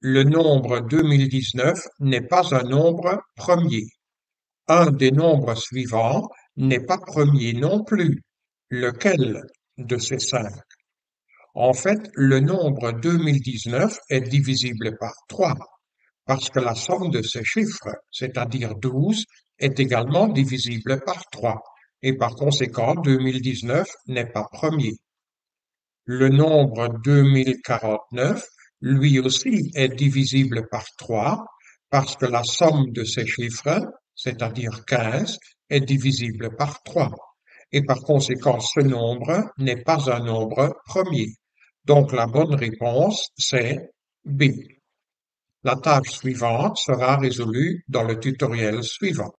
Le nombre 2019 n'est pas un nombre premier. Un des nombres suivants n'est pas premier non plus. Lequel de ces cinq? En fait, le nombre 2019 est divisible par 3, parce que la somme de ces chiffres, c'est-à-dire 12, est également divisible par 3, et par conséquent 2019 n'est pas premier. Le nombre 2049, lui aussi, est divisible par 3, parce que la somme de ces chiffres, c'est-à-dire 15, est divisible par 3, et par conséquent ce nombre n'est pas un nombre premier. Donc la bonne réponse, c'est B. La tâche suivante sera résolue dans le tutoriel suivant.